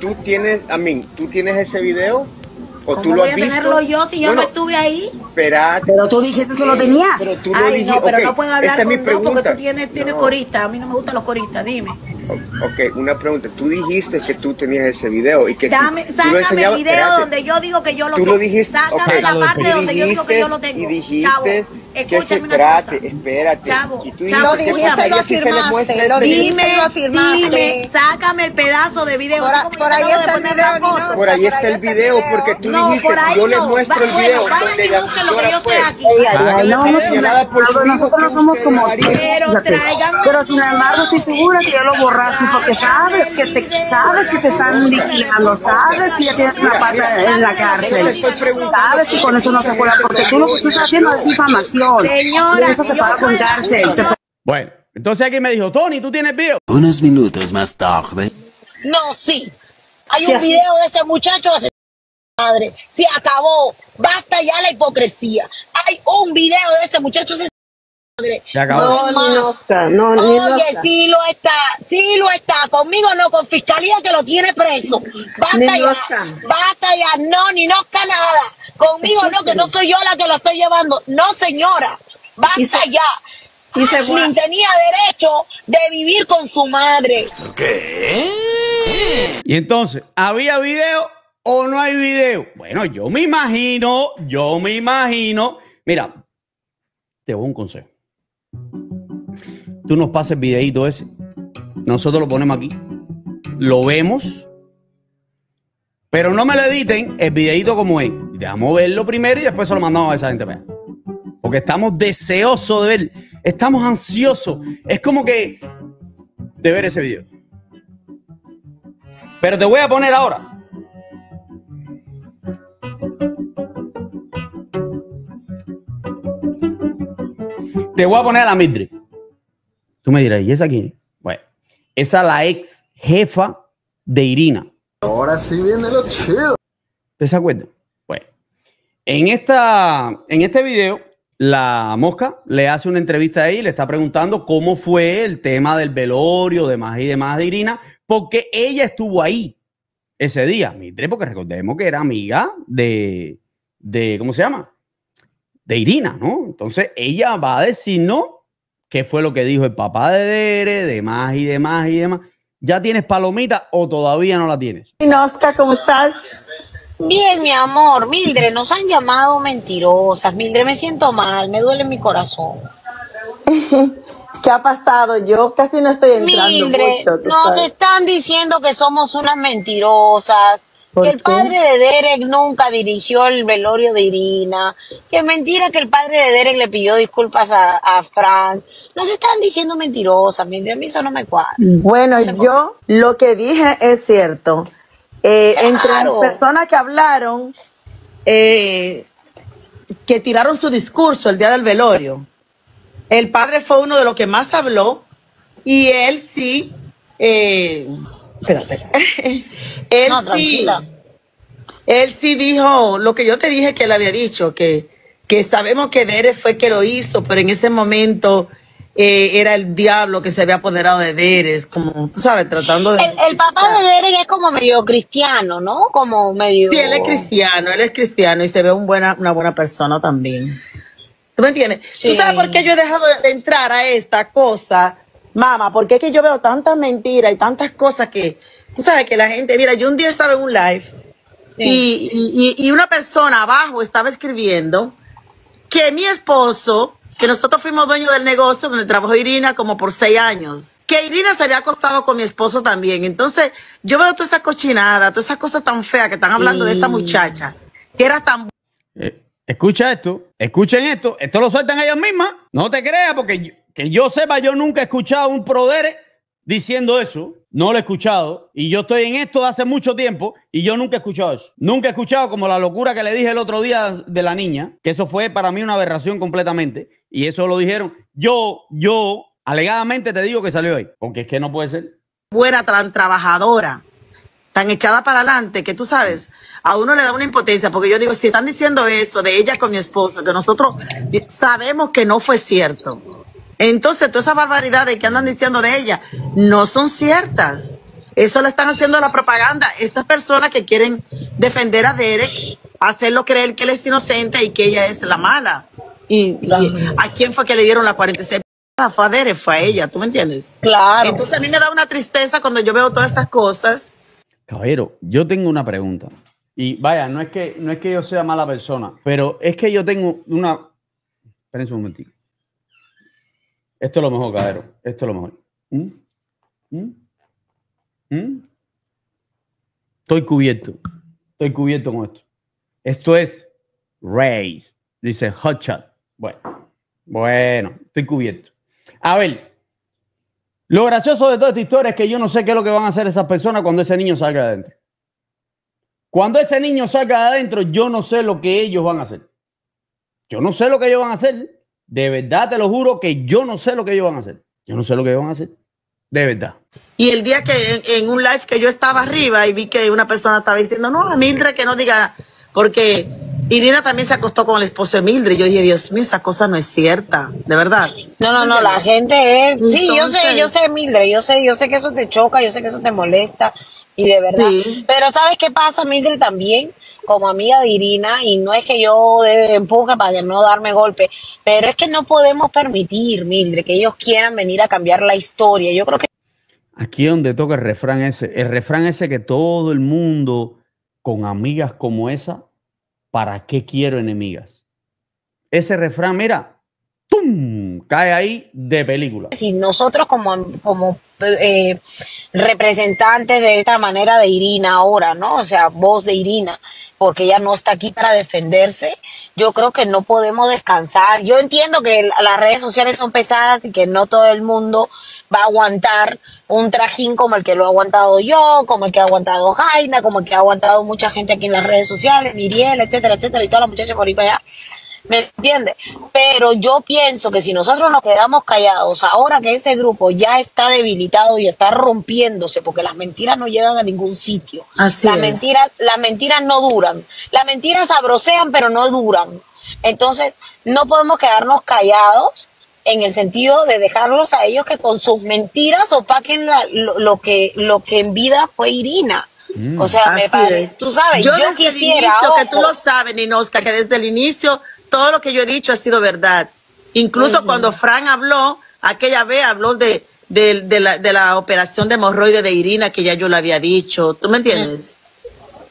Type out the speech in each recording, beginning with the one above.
tú tienes, a mí, tú tienes ese video o ¿Cómo tú lo voy has a visto. tenerlo yo si yo Bueno, no estuve ahí? espérate. Pero tú dijiste que lo tenías. Pero tú lo Ay, dijiste. no, pero ok, no puedo hablar esta es mi con dos porque tú tienes, tienes No. coristas. A mí no me gustan los coristas, dime. Ok, una pregunta. Tú dijiste que tú tenías ese video y que si Dame, tú lo sácame el enseñabas- video espérate. donde yo digo que yo lo Tú tengo. lo dijiste, Sácame ok. la parte donde yo digo que yo lo dijiste- tengo. Y dijiste Chavo, que se escúchame una espérate, cosa. espérate. Chavo, y tú chavo, dijiste que escúchame. le Lo afirmaste, lo. Dime, lo afirmaste. dime, sácame el pedazo de video. Por, a- yo por ahí está el video, foto. Ninosta, Por ahí está el video, porque tú No, dijiste, por ahí yo les no. muestro el video vayan y busquen lo que yo estoy aquí. No, no, por nosotros no somos como. Pero Pero sin embargo, estoy segura que ya lo borraste porque sabes que te, sabes que te están liquidando, sabes que ya tienes una pata en la cárcel, sabes que con eso no se puede, porque tú lo que tú estás haciendo es difamación. Señora, y eso se yo paga con puedo- cárcel. Te Bueno, entonces aquí me dijo, Tony, ¿tú tienes video? Unos minutos más tarde. No, sí. Hay Sí, un así- video de ese muchacho hace madre. Se acabó. Basta ya la hipocresía. Hay un video de ese muchacho hace madre. Se acabó. No, No, no, ni Oye, sí lo está, sí lo está. Conmigo no, con fiscalía que lo tiene preso. Basta Ni ya, basta ya. No, ni Nosca nada. Conmigo no, que no soy yo la que lo estoy llevando. No, señora. Basta se- ya. Ashley tenía derecho de vivir con su madre. Y entonces, ¿había video o no hay video? Bueno, yo me imagino, yo me imagino. Mira, te doy un consejo. Tú nos pasas el videito ese. Nosotros lo ponemos aquí. Lo vemos. Pero no me lo editen el videito como es. Dejamos verlo primero y después se lo mandamos a esa gente. para allá. Porque estamos deseosos de ver. Estamos ansiosos. Es como que de ver ese video. Pero te voy a poner ahora. Te voy a poner a la Mildred. Tú me dirás, ¿y esa quién? Bueno, esa es la ex jefa de Irina. Ahora sí viene lo chido. ¿Te se acuerdan? En, esta, en este video, la mosca le hace una entrevista ahí, le está preguntando cómo fue el tema del velorio, demás y demás de Irina, porque ella estuvo ahí ese día, Mitre, porque recordemos que era amiga de, de, ¿cómo se llama? De Irina, ¿no? Entonces ella va a decirnos qué fue lo que dijo el papá de Dere, demás y demás y demás. ¿Ya tienes palomita o todavía no la tienes? Oscar, ¿cómo estás? Bien, mi amor, Mildred, nos han llamado mentirosas. Mildred, me siento mal, me duele mi corazón. ¿Qué ha pasado? Yo casi no estoy Mildred, nos están diciendo que somos unas mentirosas, ¿Por que el qué? padre de Derek nunca dirigió el velorio de Irina, que mentira que el padre de Derek le pidió disculpas a, a Frank. Nos están diciendo mentirosas, Mildred, a mí eso no me cuadra. Bueno, No sé por yo lo que dije es cierto. Eh, Entre las personas que hablaron, eh, que tiraron su discurso el día del velorio, el padre fue uno de los que más habló y él sí, eh, espérate, él No, sí, tranquila. él sí dijo lo que yo te dije que él había dicho, que, que sabemos que Derek fue que lo hizo, pero en ese momento eh, era el diablo que se había apoderado de Derek, como tú sabes, tratando de... El, el papá de Derek es como medio cristiano, ¿no? Como medio... Sí, él es cristiano, él es cristiano y se ve un buena, una buena persona también. ¿Tú me entiendes? Sí. ¿Tú sabes por qué yo he dejado de entrar a esta cosa, mamá? Porque es que yo veo tantas mentiras y tantas cosas que, tú sabes que la gente, mira, yo un día estaba en un live y- y una persona abajo estaba escribiendo que mi esposo, que nosotros fuimos dueños del negocio donde trabajó Irina como por seis años, que Irina se había acostado con mi esposo también. Entonces, yo veo toda esa cochinada, todas esas cosas tan feas que están hablando de esta muchacha, que era tan Eh, escucha esto, escuchen esto, esto lo sueltan ellas mismas. No te creas, porque yo- que yo sepa, yo nunca he escuchado un prodere diciendo eso. No lo he escuchado. Y yo estoy en esto de hace mucho tiempo y yo nunca he escuchado eso. Nunca he escuchado como la locura que le dije el otro día de la niña, que eso fue para mí una aberración completamente. Y eso lo dijeron. Yo, yo, alegadamente te digo que salió ahí. Porque es que no puede ser. buena, tan trabajadora, tan echada para adelante, que tú sabes, a uno le da una impotencia, porque yo digo, si están diciendo eso de ella con mi esposo, que nosotros sabemos que no fue cierto. Entonces, todas esas barbaridades que andan diciendo de ella no son ciertas. Eso le están haciendo la propaganda. Estas personas que quieren defender a Derek, hacerlo creer que él es inocente y que ella es la mala. Y, y a quién fue que le dieron la 46? Ah, Fue a Derek, fue a ella, ¿tú me entiendes? Claro. Entonces a mí me da una tristeza cuando yo veo todas estas cosas. Caballero, yo tengo una pregunta. Y vaya, no es que, no es que yo sea mala persona, pero es que yo tengo una. Espérense un momentito. Esto es lo mejor, caballero. Esto es lo mejor. ¿Mm? ¿Mm? ¿Mm? Estoy cubierto. Estoy cubierto con esto. Esto es Race. Dice Hot Shot. Bueno, bueno, estoy cubierto. A ver, lo gracioso de toda esta historia es que yo no sé qué es lo que van a hacer esas personas cuando ese niño salga de adentro. Cuando ese niño salga de adentro, yo no sé lo que ellos van a hacer. Yo no sé lo que ellos van a hacer. De verdad, te lo juro que yo no sé lo que ellos van a hacer. Yo no sé lo que ellos van a hacer. De verdad. Y el día que en, en un live que yo estaba arriba y vi que una persona estaba diciendo, no, a Mildred que no diga, porque Irina también se acostó con el esposo de Mildred. Yo dije, Dios mío, esa cosa no es cierta, de verdad. No, no, no, la gente es. Sí, yo sé, yo sé, Mildred, yo sé, yo sé que eso te choca, yo sé que eso te molesta, y de verdad. Sí. Pero ¿sabes qué pasa, Mildred, también? Como amiga de Irina, y no es que yo empuje para no darme golpe, pero es que no podemos permitir, Mildred, que ellos quieran venir a cambiar la historia. Yo creo que Aquí es donde toca el refrán ese. El refrán ese que todo el mundo con amigas como esa, ¿para qué quiero enemigas? Ese refrán, mira, cae ahí de película. si nosotros como, como eh, representantes de esta manera de Irina ahora, ¿no? O sea, voz de Irina, porque ella no está aquí para defenderse, yo creo que no podemos descansar. Yo entiendo que la- las redes sociales son pesadas y que no todo el mundo va a aguantar un trajín como el que lo he aguantado yo, como el que ha aguantado Jaina, como el que ha aguantado mucha gente aquí en las redes sociales, Miriel, etcétera, etcétera, y todas las muchachas por ahí para allá. ¿Me entiendes? Pero yo pienso que si nosotros nos quedamos callados, ahora que ese grupo ya está debilitado y está rompiéndose, porque las mentiras no llegan a ningún sitio. Así las es. mentiras, las mentiras no duran. Las mentiras sabrosean, pero no duran. Entonces, no podemos quedarnos callados en el sentido de dejarlos a ellos que con sus mentiras opaquen la- lo, lo que lo que en vida fue Irina. O sea, me parece, tú sabes, yo, yo, desde quisiera el inicio, que tú lo sabes, Ninoska, que desde el inicio todo lo que yo he dicho ha sido verdad. Incluso cuando Fran habló, aquella vez habló de, de, de la, de la operación de hemorroide de Irina, que ya yo le había dicho. ¿Tú me entiendes?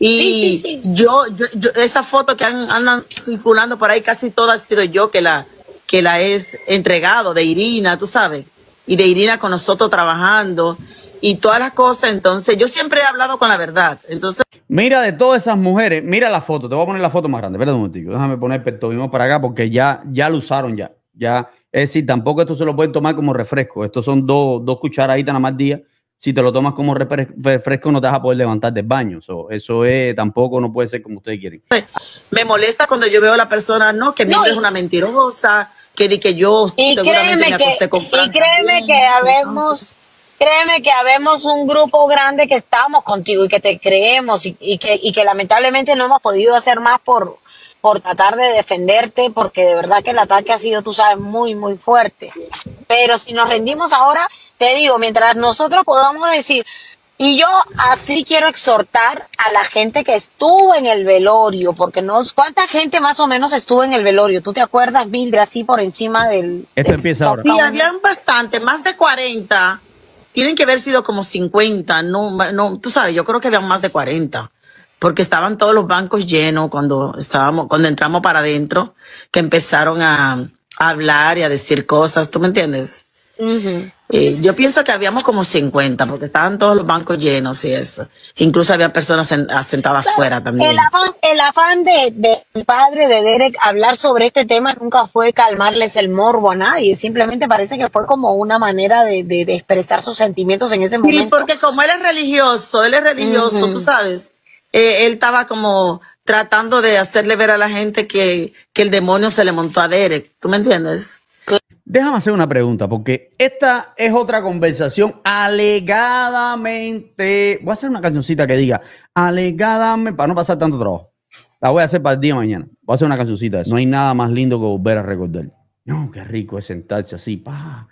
Y Sí, sí, sí. Yo, yo, yo- esa foto que han- andan circulando por ahí, casi toda ha sido yo que la, que la he entregado de Irina, tú sabes. Y de Irina con nosotros trabajando y todas las cosas. Entonces, yo siempre he hablado con la verdad. Entonces, Mira de todas esas mujeres, mira la foto, te voy a poner la foto más grande, espérate un momentico, déjame poner Pertobimo para acá porque ya, ya lo usaron ya, ya, es decir, tampoco esto se lo pueden tomar como refresco, estos son dos, dos cucharaditas nada más día, si te lo tomas como refre- refresco no te vas a poder levantar del baño, So, eso es, tampoco no puede ser como ustedes quieren. me molesta cuando yo veo a la persona, no, que No, Mildred y- es una mentirosa, que di que yo Y seguramente créeme me que, acosté con y créeme que habemos, créeme que habemos un grupo grande que estamos contigo y que te creemos y, y que, y que lamentablemente no hemos podido hacer más por, por tratar de defenderte porque de verdad que el ataque ha sido, tú sabes, muy, muy fuerte. Pero si nos rendimos ahora, te digo, mientras nosotros podamos decir, y yo así quiero exhortar a la gente que estuvo en el velorio, porque no, ¿cuánta gente más o menos estuvo en el velorio? ¿Tú te acuerdas, Mildred, así por encima del... Esto del empieza top ahora. Down? habían bastante, más de 40. Tienen que haber sido como 50, no, no, tú sabes, yo creo que habían más de 40. Porque estaban todos los bancos llenos cuando estábamos, cuando entramos para adentro, que empezaron a, hablar y a decir cosas, ¿tú me entiendes? Ujú. Eh, yo pienso que habíamos como 50, porque estaban todos los bancos llenos y eso. Incluso había personas sen- sentadas afuera también. El afán, el afán de, de- del padre de Derek hablar sobre este tema nunca fue calmarles el morbo a nadie, simplemente parece que fue como una manera de, de- de expresar sus sentimientos en ese Sí, momento. porque como él es religioso, él es religioso, tú sabes, eh, él estaba como tratando de hacerle ver a la gente que, que el demonio se le montó a Derek, ¿tú me entiendes? Déjame hacer una pregunta, porque esta es otra conversación alegadamente. Voy a hacer una cancioncita que diga alegadamente, para no pasar tanto trabajo. La voy a hacer para el día de mañana. Voy a hacer una cancioncita. No hay nada más lindo que volver a recordar. No, qué rico es sentarse así. Pa.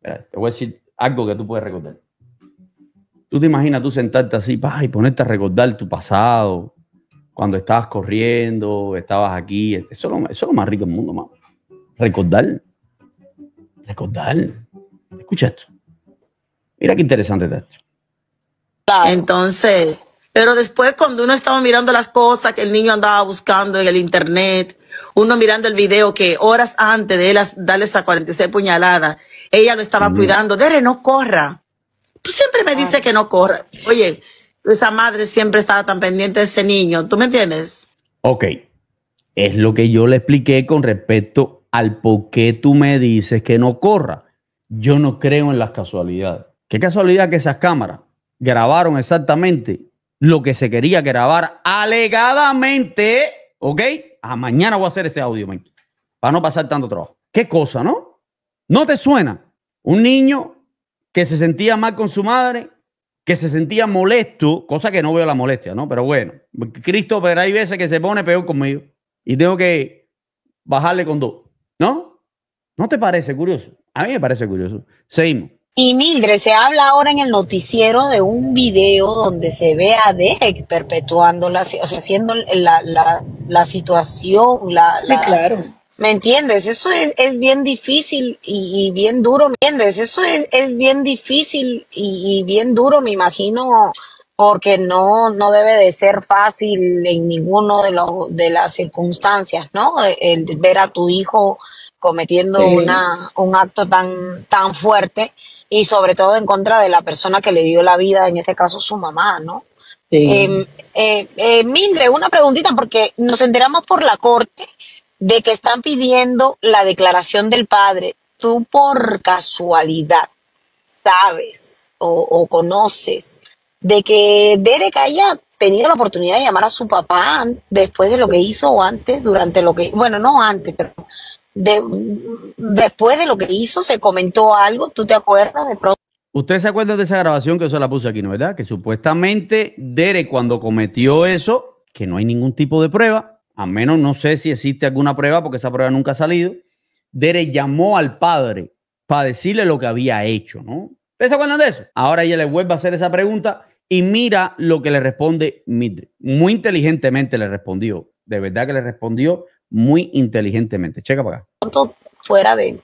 Te voy a decir algo que tú puedes recordar. Tú te imaginas tú sentarte así pa, y ponerte a recordar tu pasado, cuando estabas corriendo, estabas aquí. Eso es lo, eso es lo más rico del mundo, mamá. Recordar. Recordar. Escucha esto. Mira qué interesante está esto. Entonces, pero después cuando uno estaba mirando las cosas que el niño andaba buscando en el internet, uno mirando el video que horas antes de él darle esa 46 puñaladas, ella lo estaba cuidando. Dere, no corra. Tú siempre me dices que no corra. Oye, esa madre siempre estaba tan pendiente de ese niño. ¿Tú me entiendes? Ok. Es lo que yo le expliqué con respecto al por qué tú me dices que no corra. Yo no creo en las casualidades. Qué casualidad que esas cámaras grabaron exactamente lo que se quería grabar alegadamente. ¿Ok? Ah, mañana voy a hacer ese audio, man, para no pasar tanto trabajo. Qué cosa, ¿no? ¿No te suena? Un niño que se sentía mal con su madre, que se sentía molesto, cosa que no veo la molestia, ¿no? Pero bueno, Cristo, pero hay veces que se pone peor conmigo y tengo que bajarle con dos, ¿no? ¿No te parece curioso? A mí me parece curioso. Seguimos. Y Mildred, se habla ahora en el noticiero de un video donde se ve a Derek perpetuando la, o sea, haciendo la, la, la situación, la, la- claro. ¿Me entiendes? Eso es, es bien difícil y, y bien duro, ¿me entiendes? Eso es, es bien difícil y, y bien duro, me imagino, porque no, no debe de ser fácil en ninguno de, los de las circunstancias, ¿no? El ver a tu hijo cometiendo Sí. una, un acto tan, tan fuerte y sobre todo en contra de la persona que le dio la vida, en este caso su mamá, ¿no? Sí. Eh, eh, eh, Mildred, una preguntita, porque nos enteramos por la corte de que están pidiendo la declaración del padre. Tú por casualidad sabes o, o conoces de que Derek haya tenido la oportunidad de llamar a su papá después de lo que hizo o antes, durante lo que, bueno, no antes, pero de, después de lo que hizo se comentó algo, ¿tú te acuerdas de pronto? ¿Usted se acuerda de esa grabación que yo la puse aquí, no verdad? Que supuestamente Derek cuando cometió eso, que no hay ningún tipo de prueba, a menos no sé si existe alguna prueba porque esa prueba nunca ha salido, Derek llamó al padre para decirle lo que había hecho, ¿no? ¿Ustedes se acuerdan de eso? Ahora ella le vuelve a hacer esa pregunta y mira lo que le responde Mildred. Muy inteligentemente le respondió. De verdad que le respondió muy inteligentemente. Checa para acá. fuera de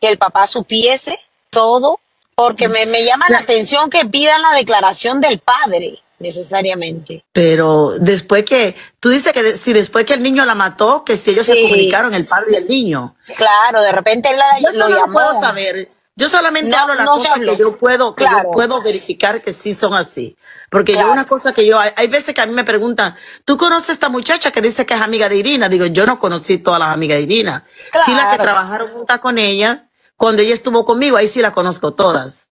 que el papá supiese todo, porque me, me llama la atención que pidan la declaración del padre, necesariamente. Pero después que, tú dices que de- si después que el niño la mató, que si ellos se comunicaron, el padre y el niño. Claro, de repente él la- Yo lo no lo llamó. puedo saber. Yo solamente No, hablo las no cosas que yo puedo, que Claro. yo puedo verificar que sí son así. Porque Claro. yo una cosa que yo, hay, hay veces que a mí me preguntan, ¿tú conoces a esta muchacha que dice que es amiga de Irina? Digo, yo no conocí todas las amigas de Irina. Sí las que Claro. trabajaron juntas con ella, cuando ella estuvo conmigo, ahí sí la conozco todas.